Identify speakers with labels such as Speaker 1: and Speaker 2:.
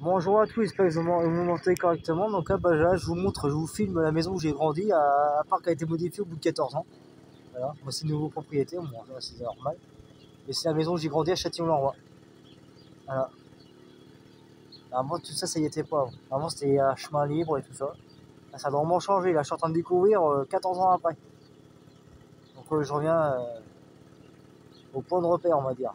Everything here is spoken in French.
Speaker 1: Bonjour à tous, j'espère que vous m'entendez correctement. Donc là, bah, je vous montre, je vous filme la maison où j'ai grandi, à, part qu'elle a été modifiée au bout de 14 ans. Voilà, moi c'est une nouvelle propriété, bon, c'est normal. Et c'est la maison où j'ai grandi à Châtillon-le-Roi. Voilà. Avant tout ça, ça y était pas. Avant c'était à chemin libre et tout ça. ça a vraiment changé, là je suis en train de découvrir euh, 14 ans après. Donc euh, je reviens euh, au point de repère, on va dire.